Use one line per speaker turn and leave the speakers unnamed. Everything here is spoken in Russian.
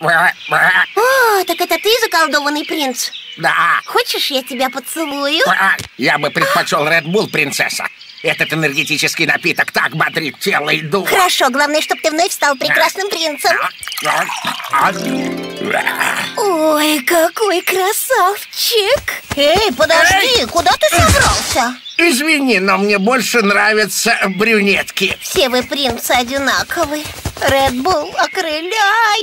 О, так это ты заколдованный принц?
Да.
Хочешь, я тебя поцелую?
Я бы предпочел Red Bull, принцесса. Этот энергетический напиток так бодрит тело и дух.
Хорошо, главное, чтобы ты вновь стал прекрасным принцем. А? Ой, какой красавчик! Эй, подожди, куда ты собрался?
Извини, но мне больше нравятся брюнетки.
Все вы принцы одинаковые. Red Bull окрыляет.